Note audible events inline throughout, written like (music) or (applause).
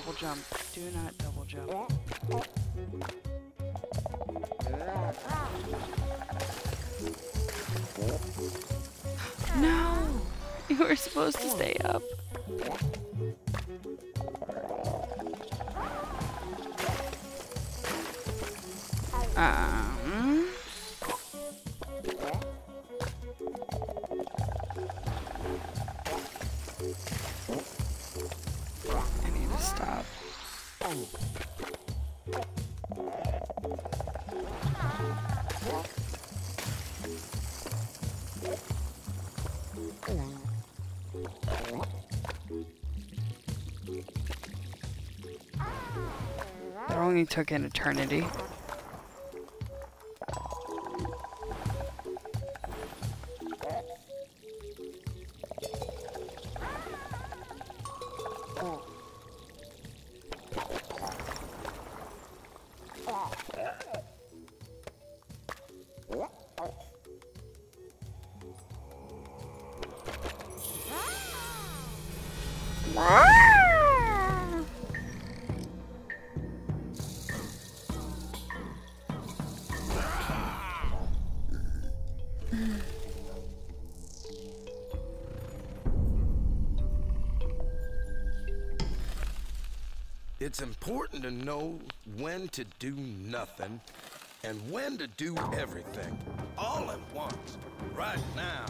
double jump. Do not double jump. No! You were supposed to stay up. Um. Only took an eternity. It's important to know when to do nothing and when to do everything. All at once. Right now.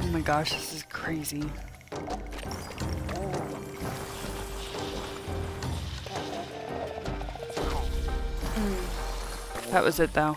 Oh my gosh, this is crazy. Hmm. That was it though.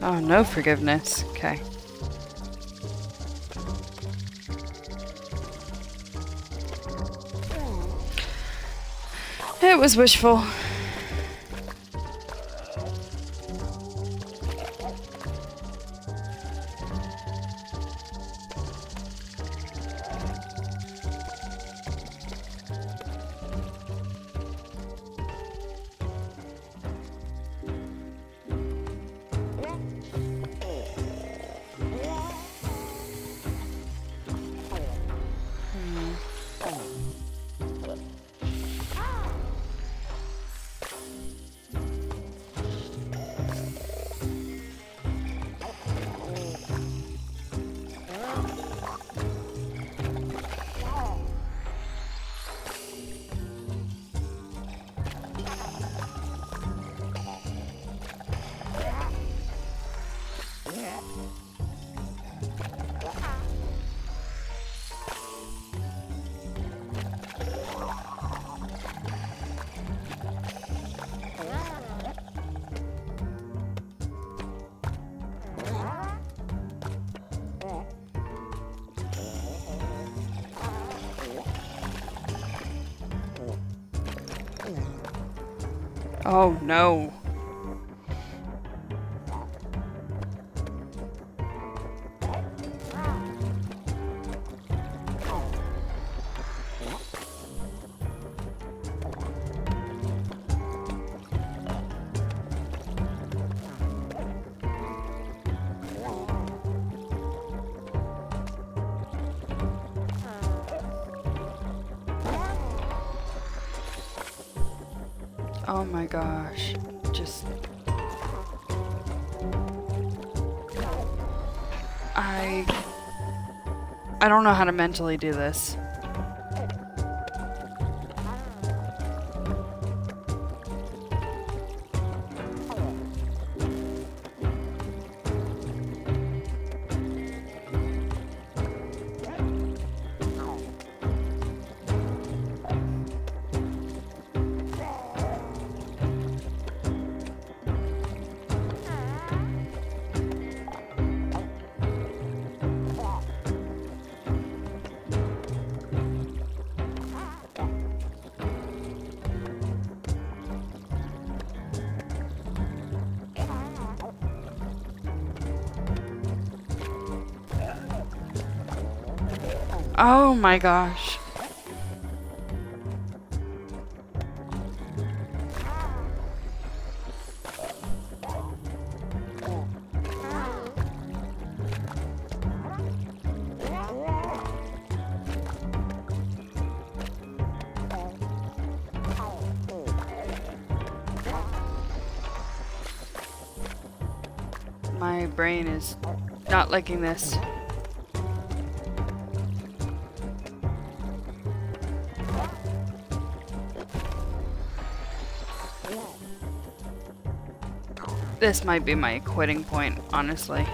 Oh, no forgiveness. Okay. It was wishful. Oh no. Oh my gosh. Just. I. I don't know how to mentally do this. Oh my gosh. My brain is not liking this. This might be my quitting point, honestly.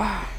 Ah.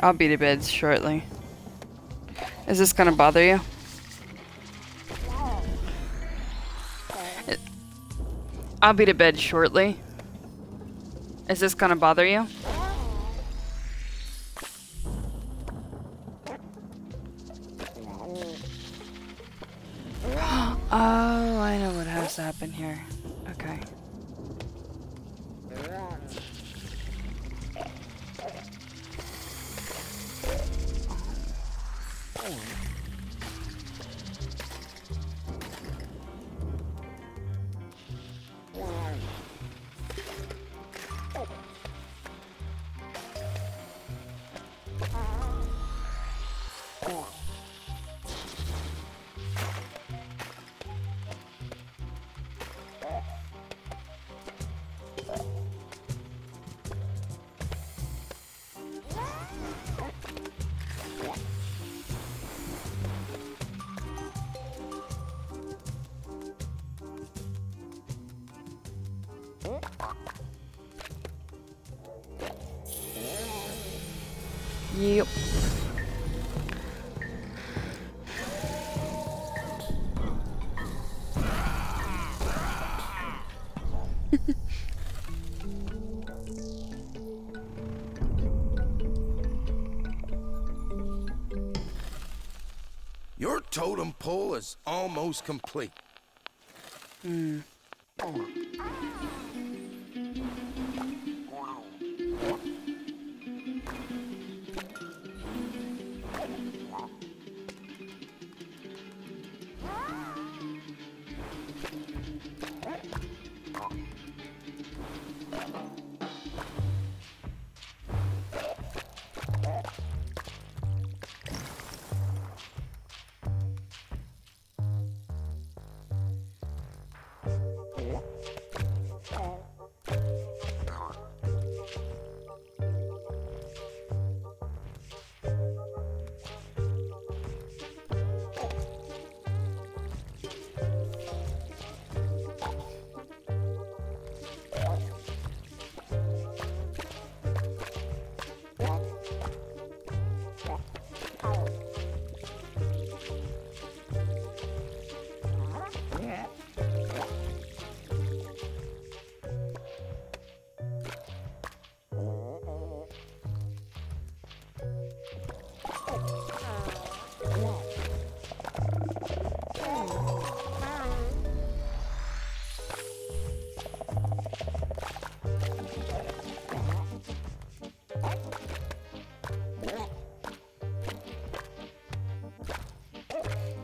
I'll be to bed shortly. Is this gonna bother you? I'll be to bed shortly. Is this gonna bother you? (gasps) oh, I know what has to happen here. Okay. Yep. (laughs) Your totem pole is almost complete. Hmm.